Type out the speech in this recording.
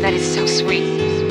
That is so sweet.